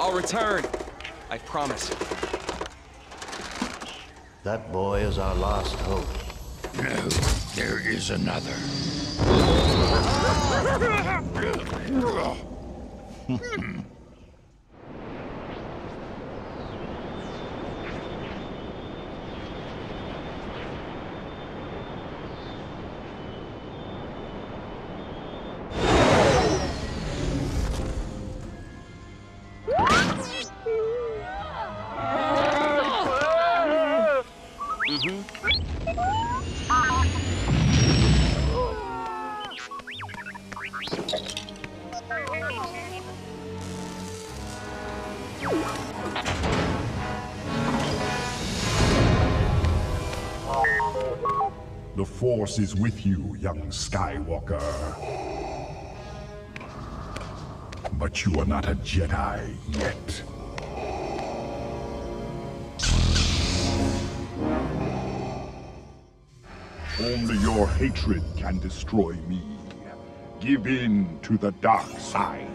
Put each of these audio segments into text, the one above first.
I'll return. I promise. That boy is our last hope. No, there is another. The hmm. Force is with you, young Skywalker. But you are not a Jedi yet. Only your hatred can destroy me. Give in to the dark side.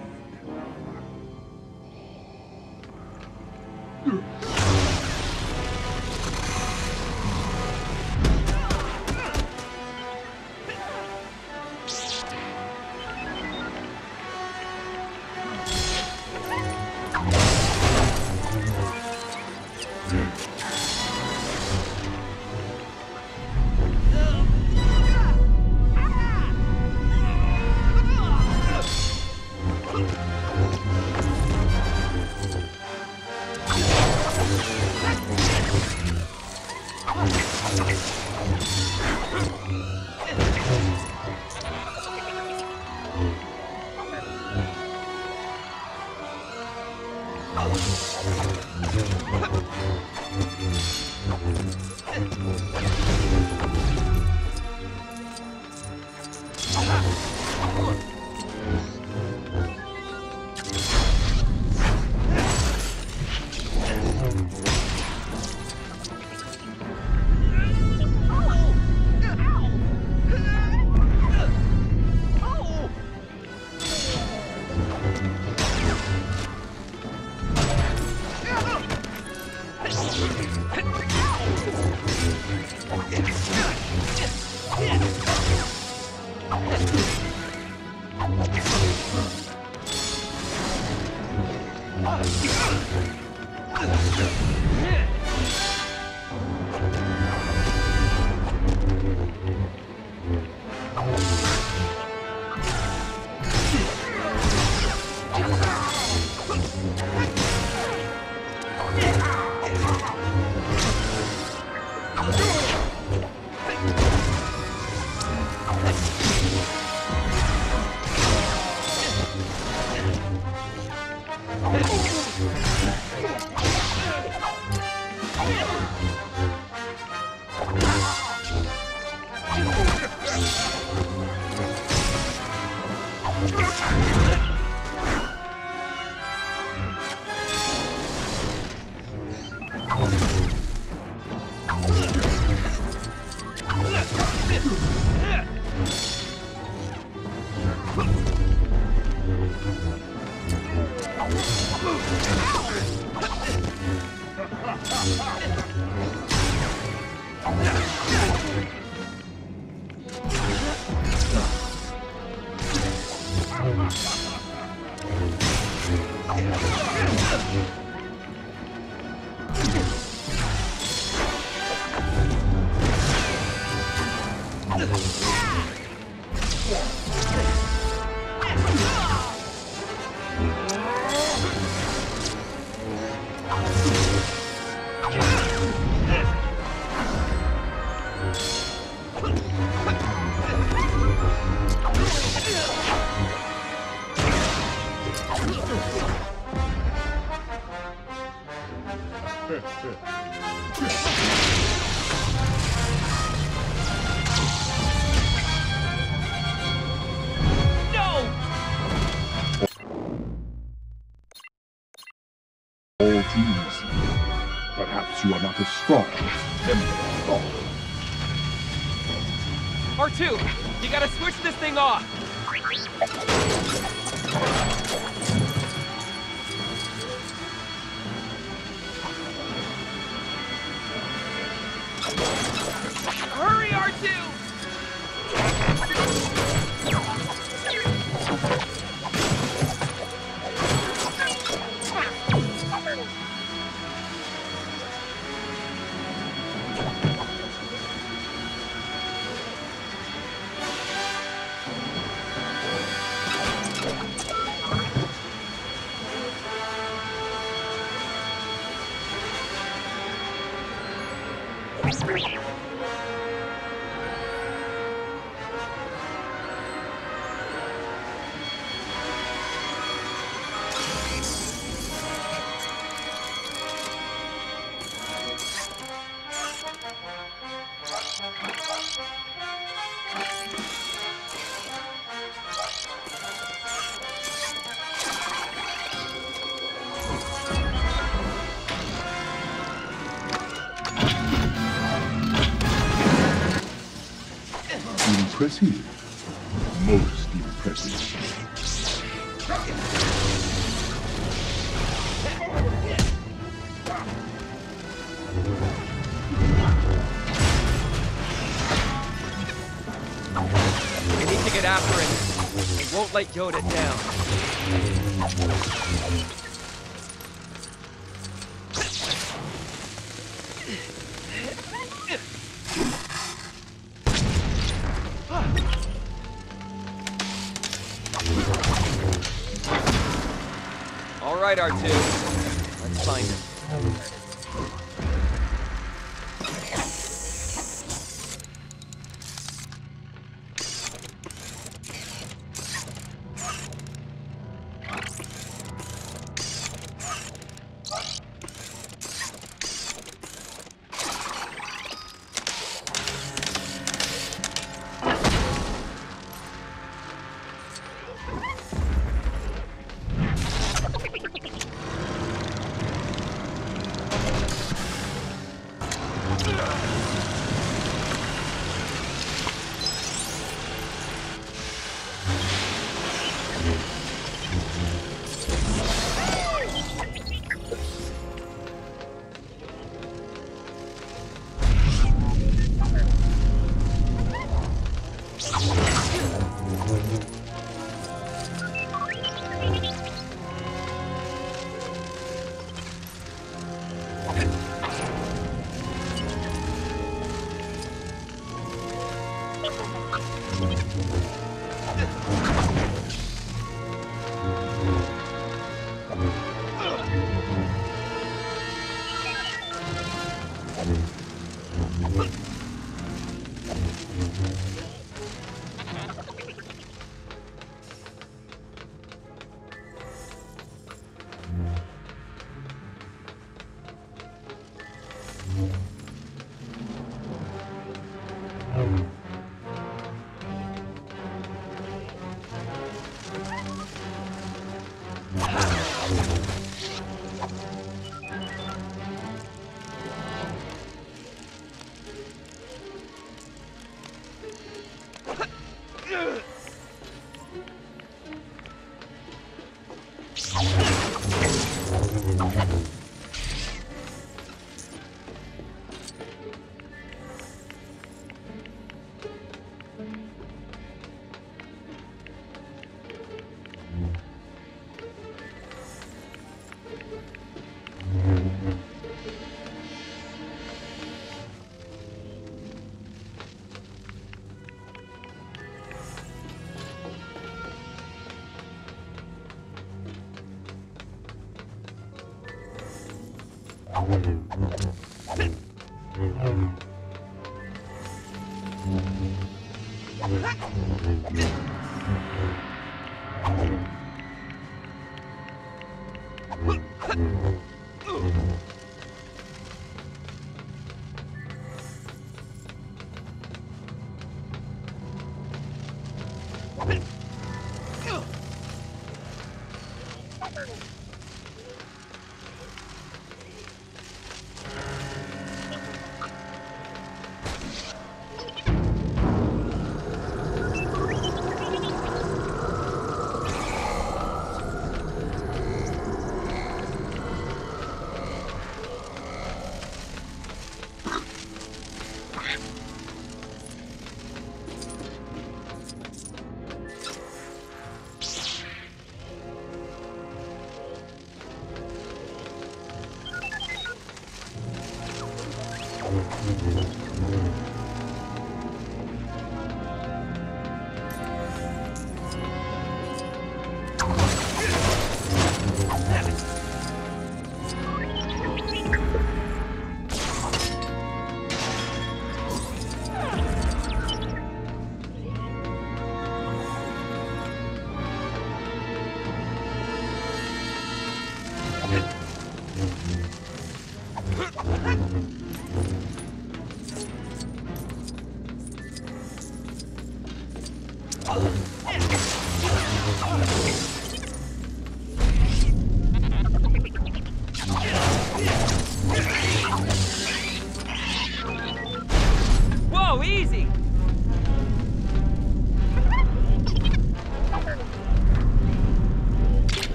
Switch Impressive. Most impressive. We need to get after it. It won't let Yoda down. All right,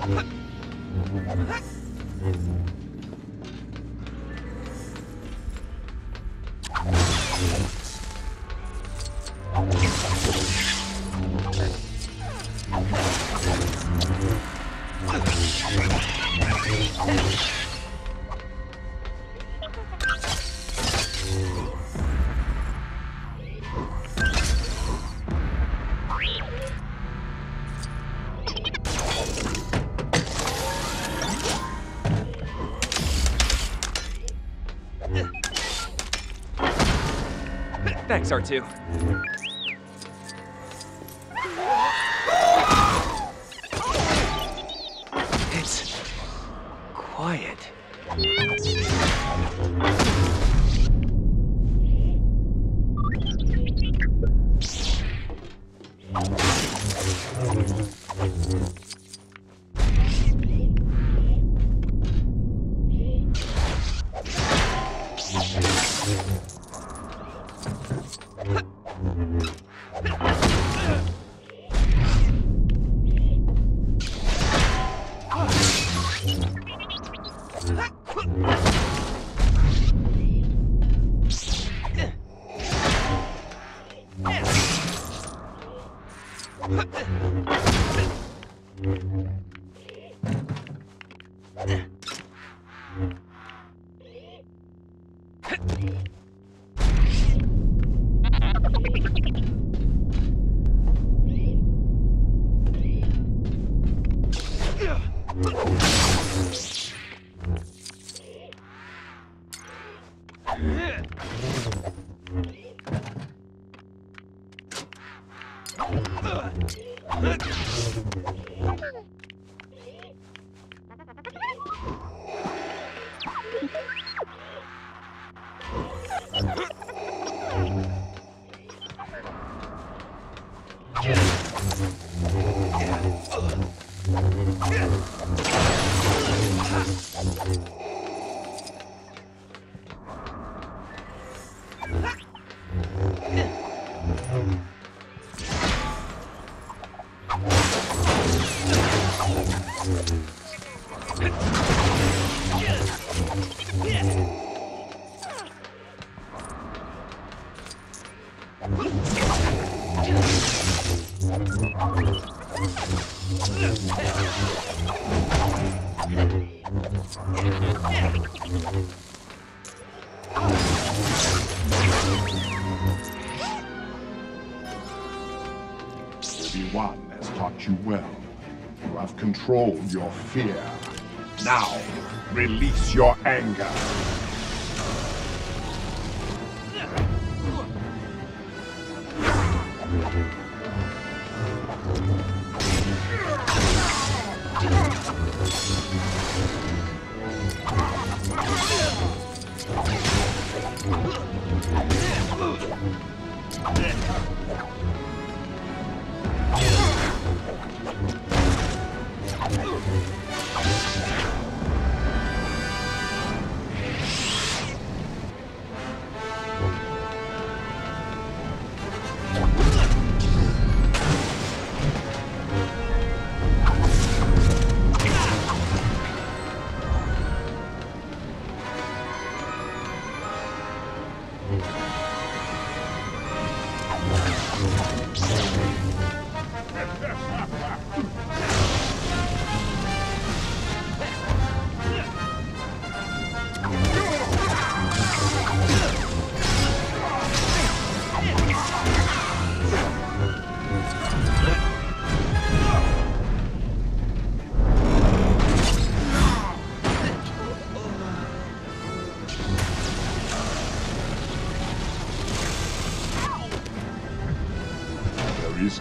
Thanks, R2. Controlled your fear. Now, release your anger.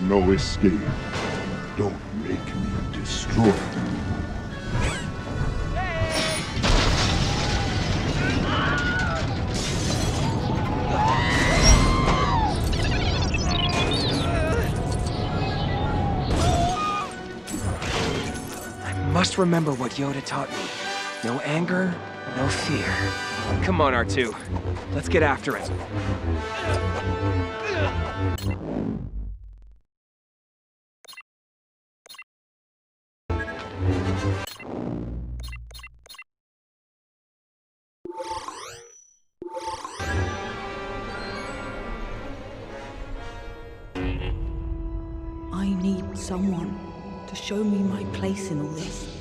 No escape. Don't make me destroy you. I must remember what Yoda taught me. No anger, no fear. Come on, R2. Let's get after it. Someone to show me my place in all this.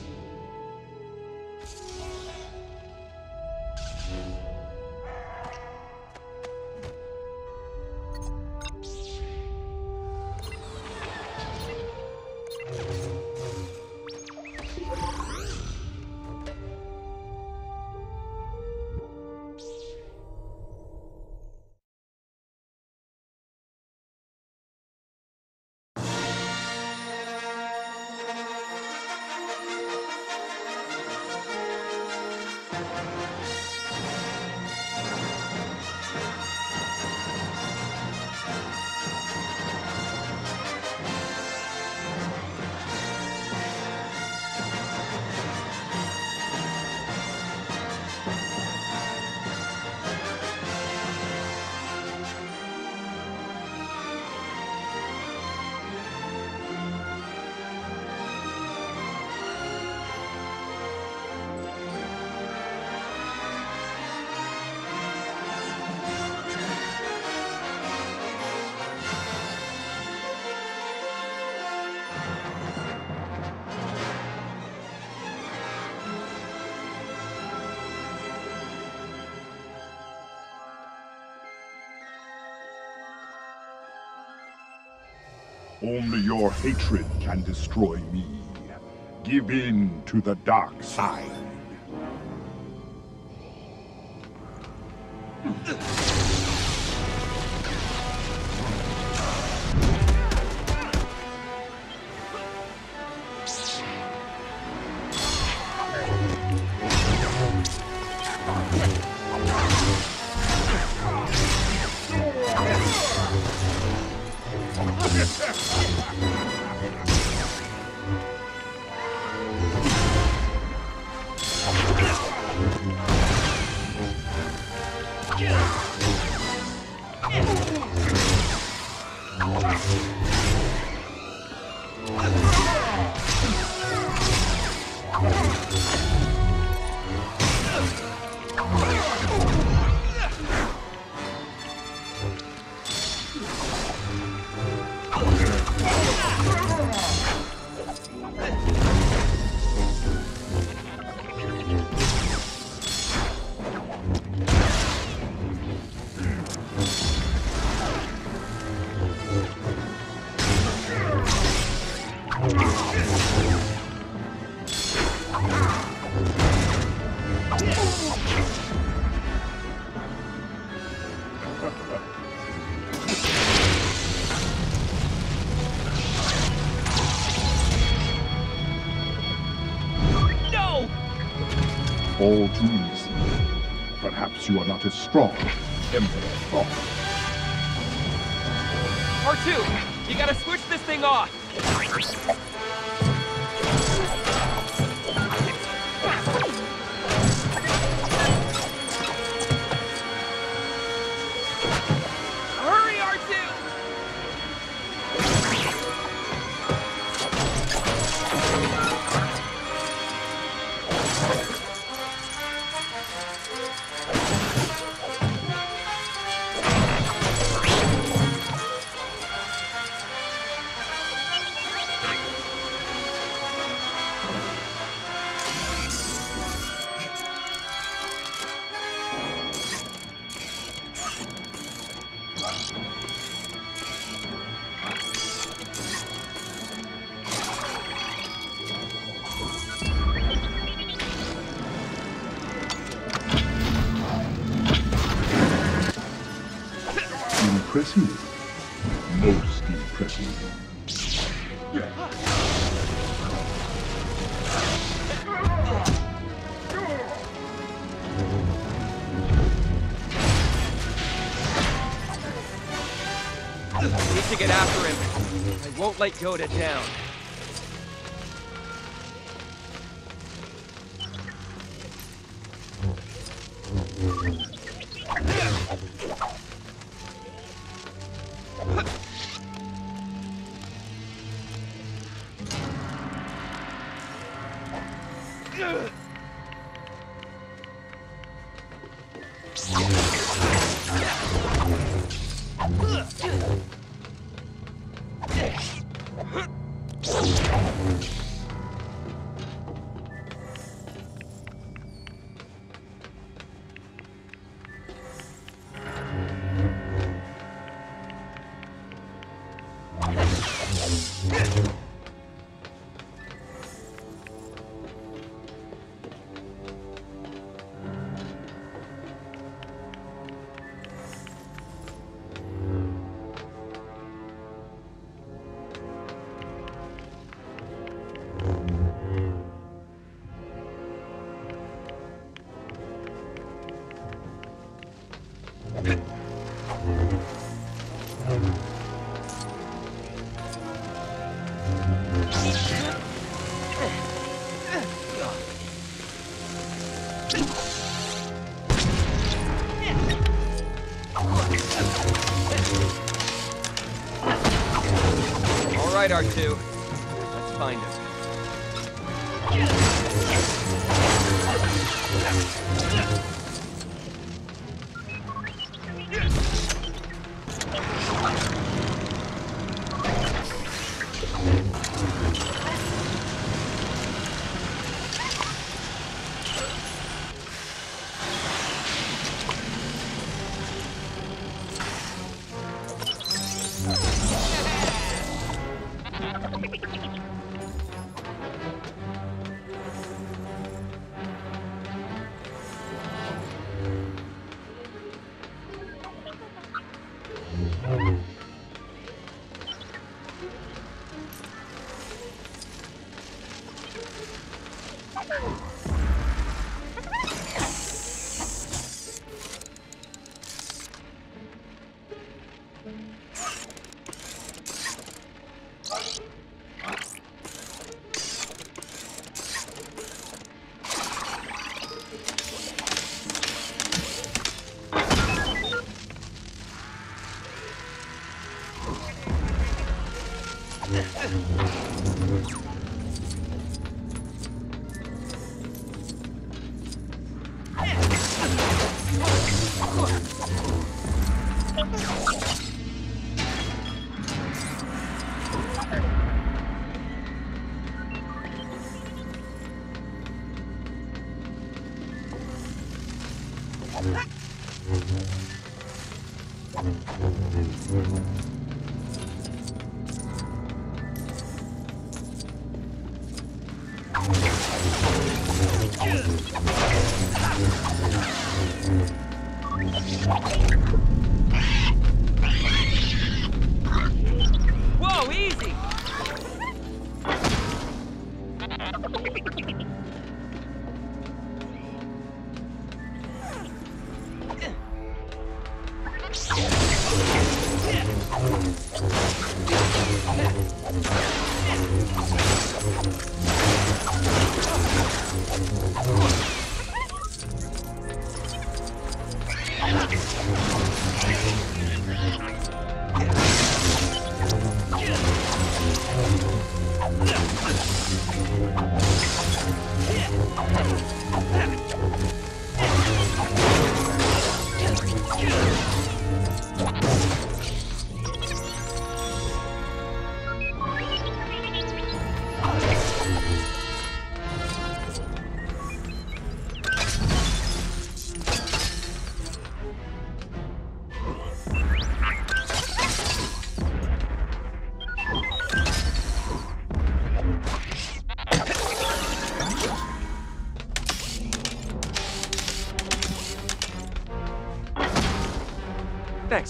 Only your hatred can destroy me. Give in to the dark side. Strong as Emperor thought. R2, you gotta switch this thing off. Him. I won't let Yoda Shark 2.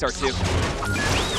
Thanks, R2.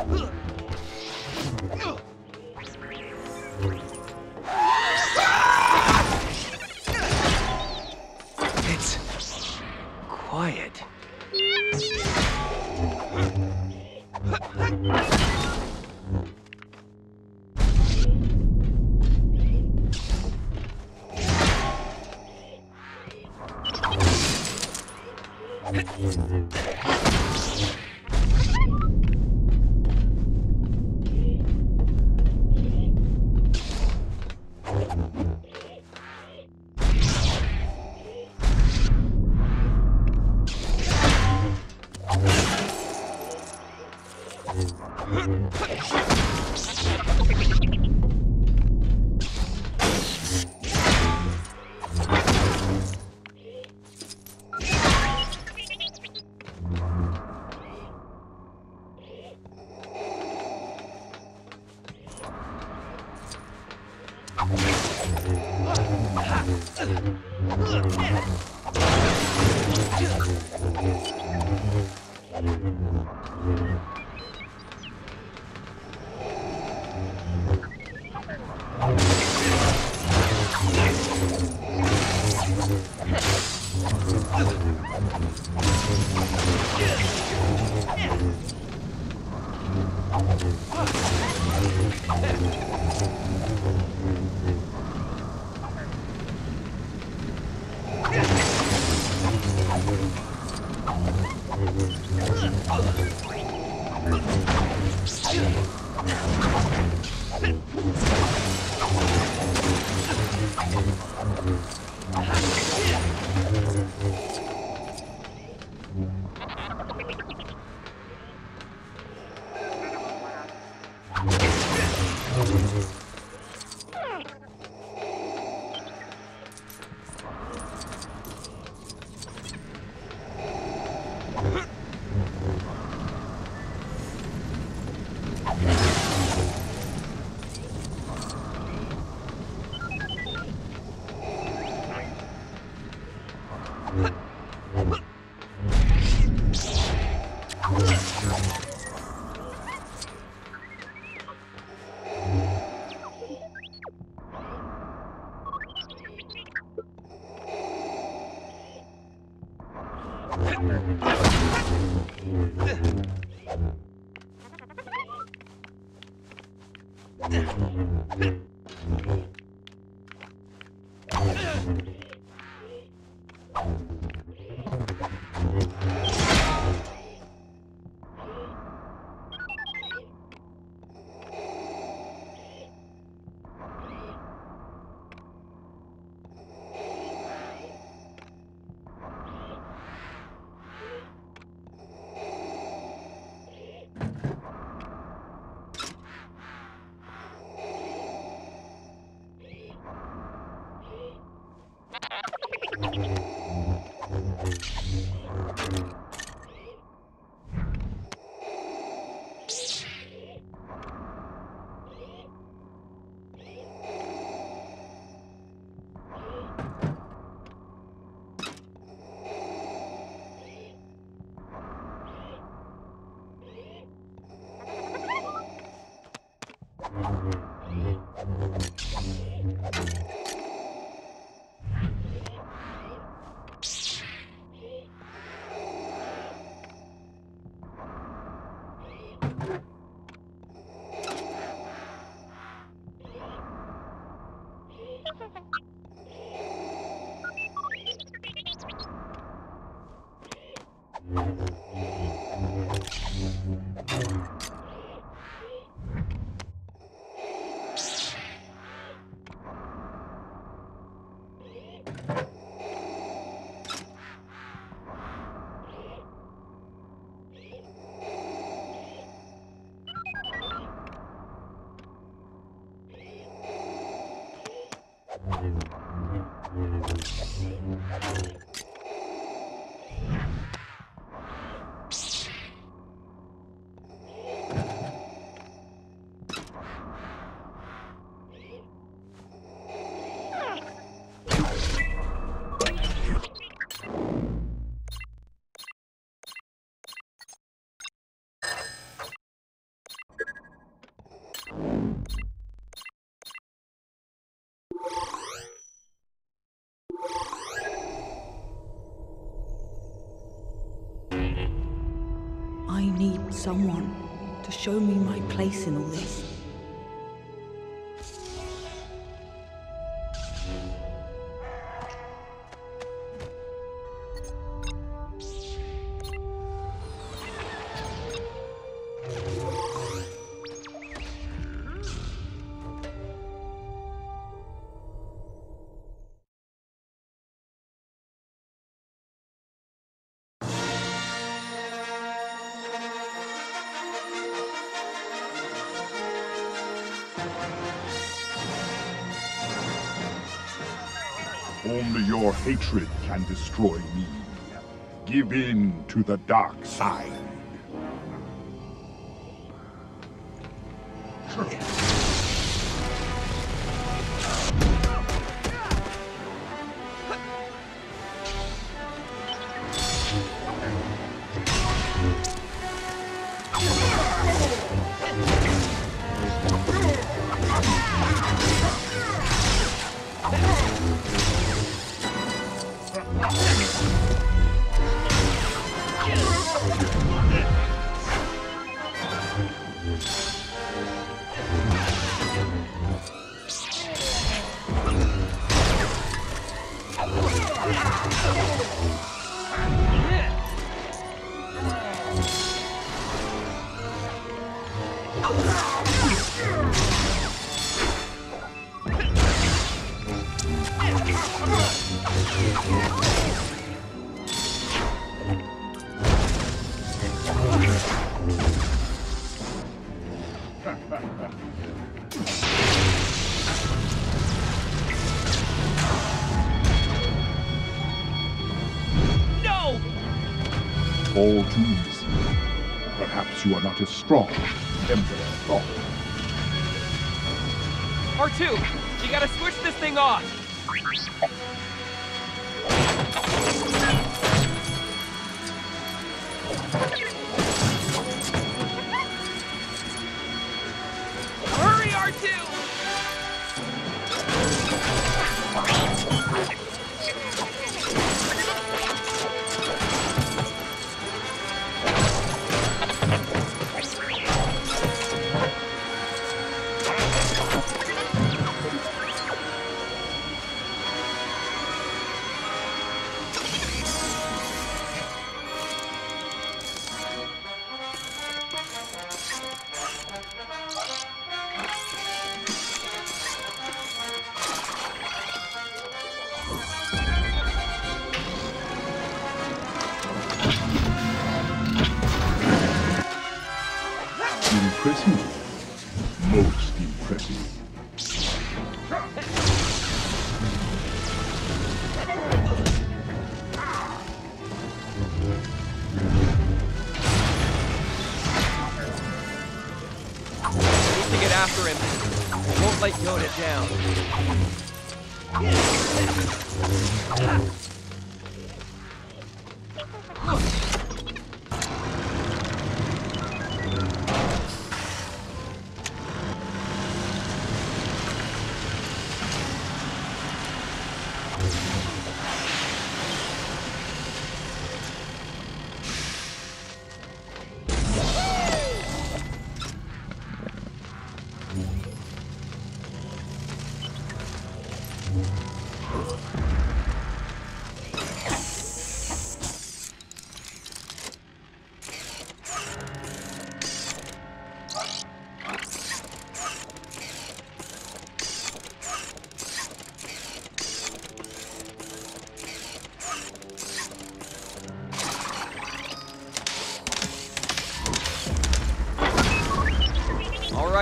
It's Thank you. I need someone to show me my place in all this. Hatred can destroy me. Give in to the dark side. All too easy. Perhaps you are not as strong as Emperor thought. R2, you gotta switch this thing off.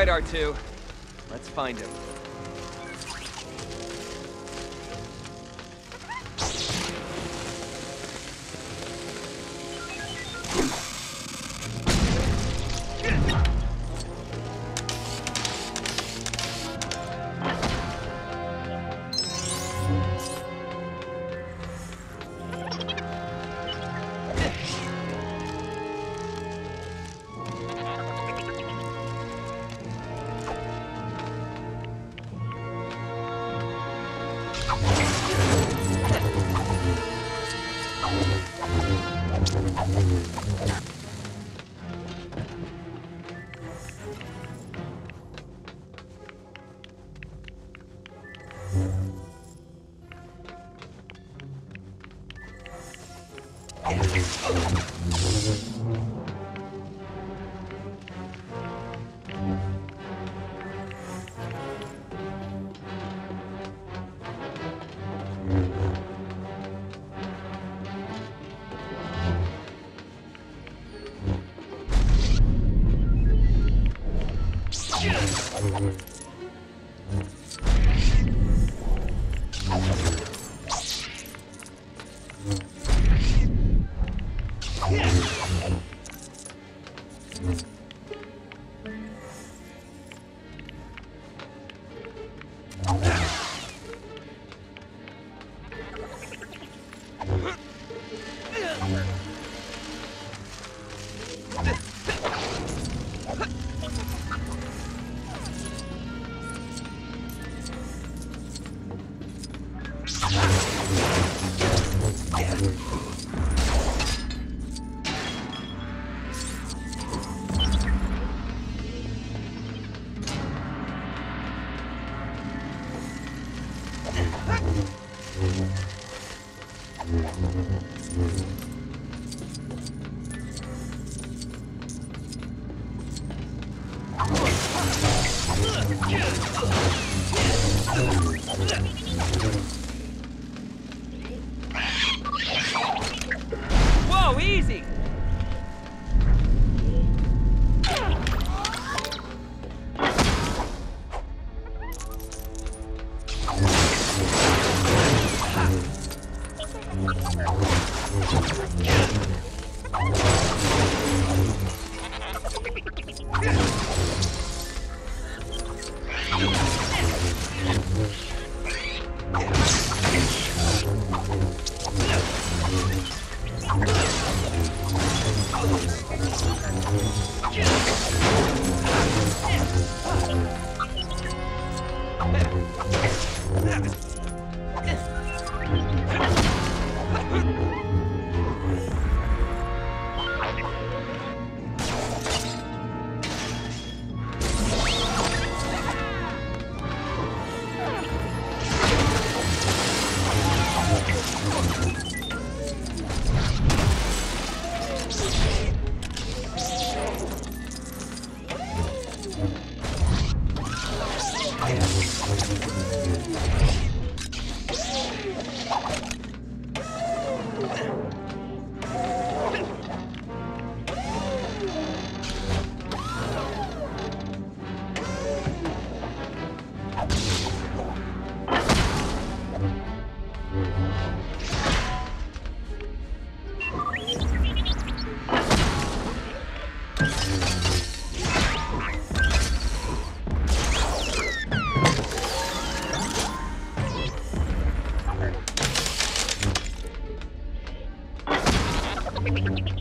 Right, R2. Let's find him.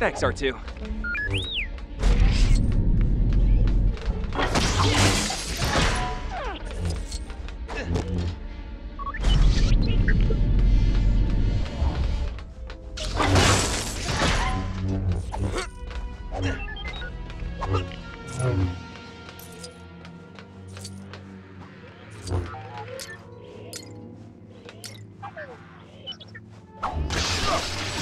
Thanks, R2. It's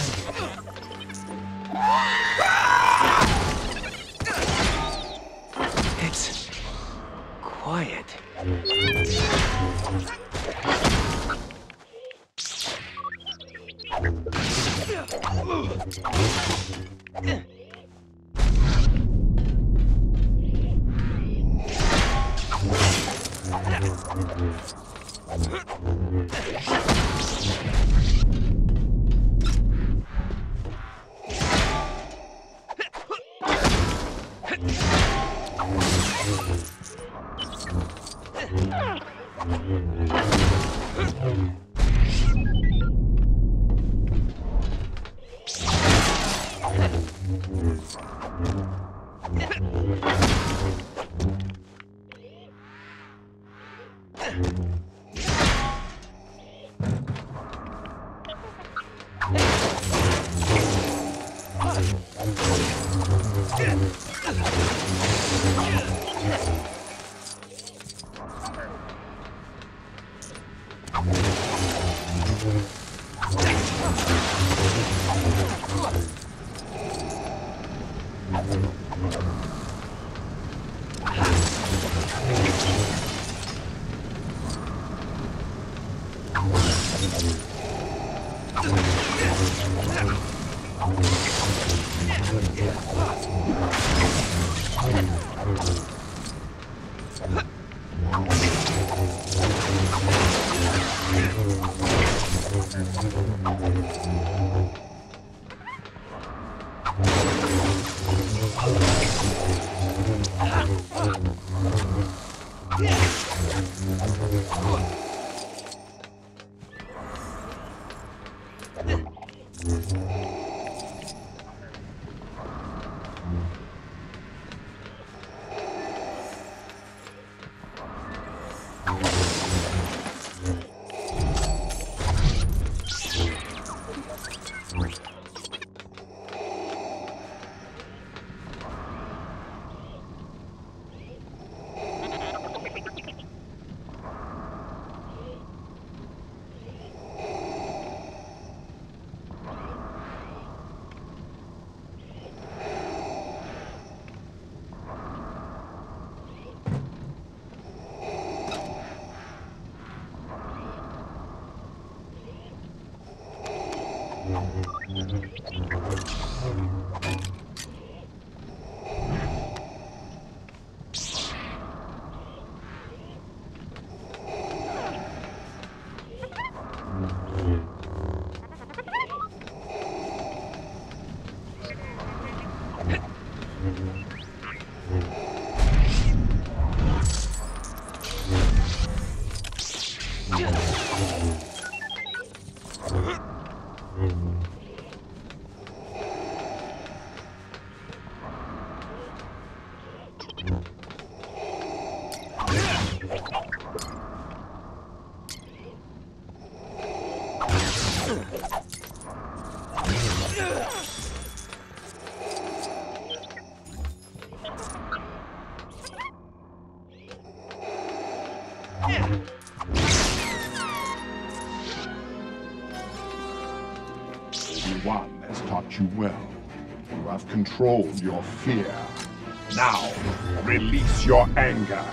Obi-Wan Controlled your fear. Now, release your anger.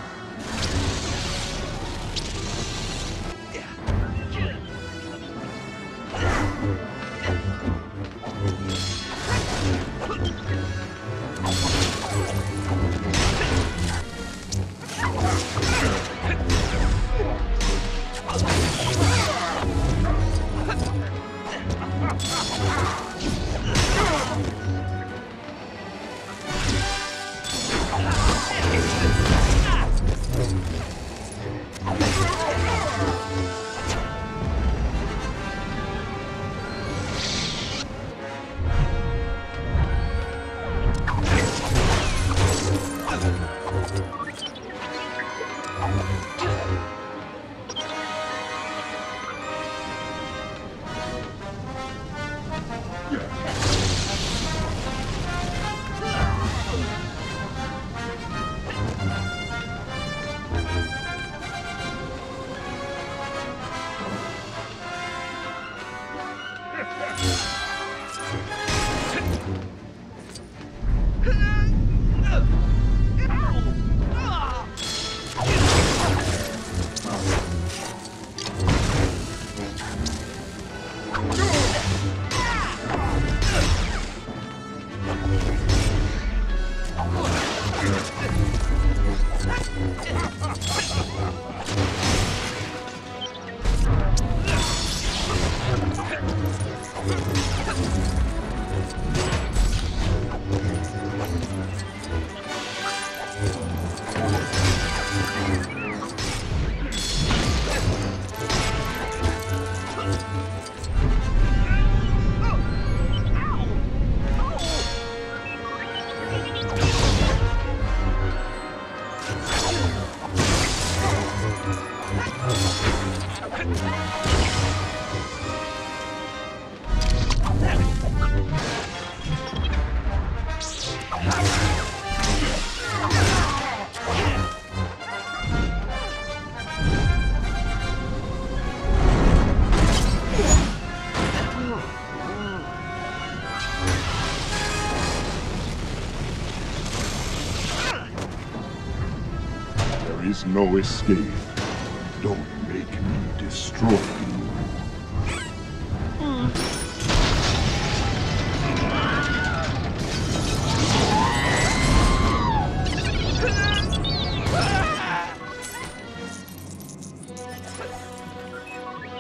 There is no escape. Don't make me destroy you.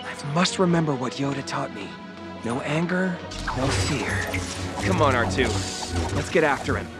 must must remember what Yoda taught me. No anger, no fear. Come on, R2. Let's get after him.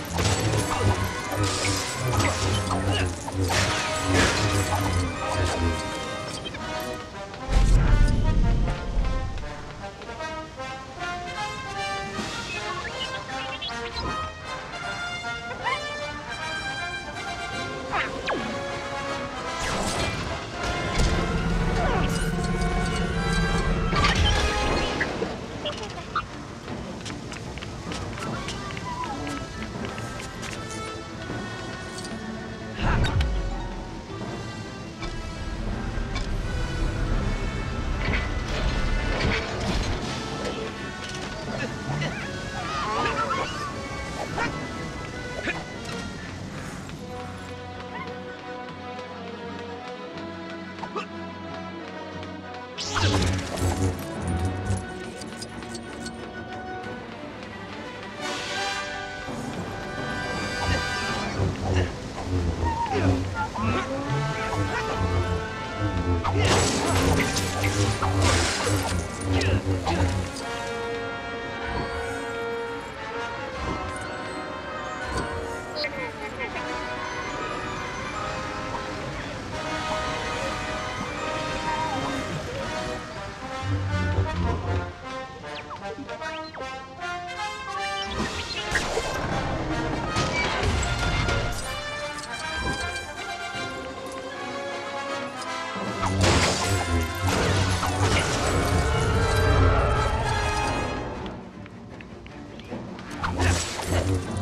Yeah.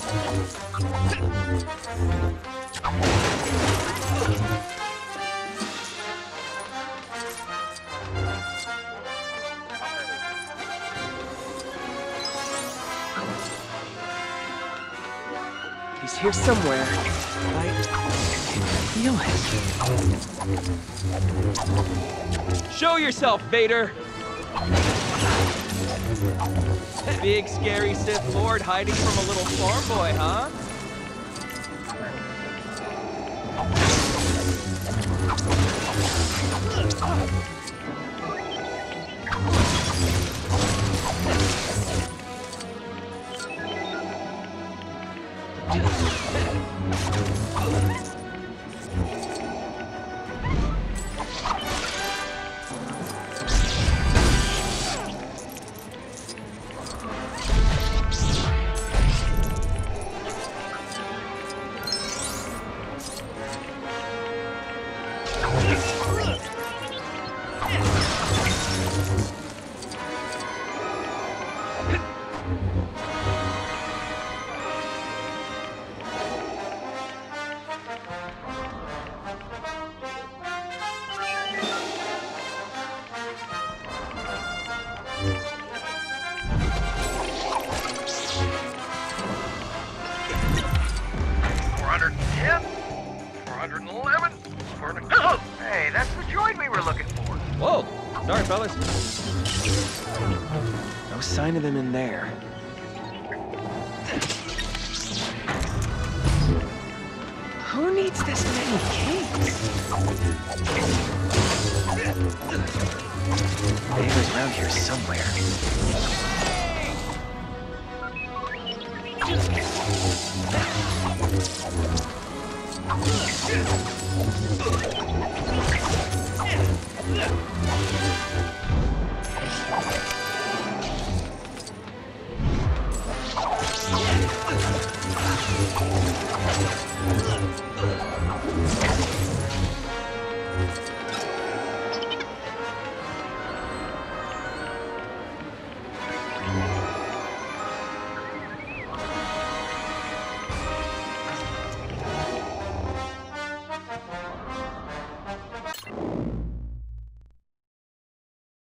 He's here somewhere. I feel it. Show yourself, Vader! Big scary Sith Lord hiding from a little farm boy, huh?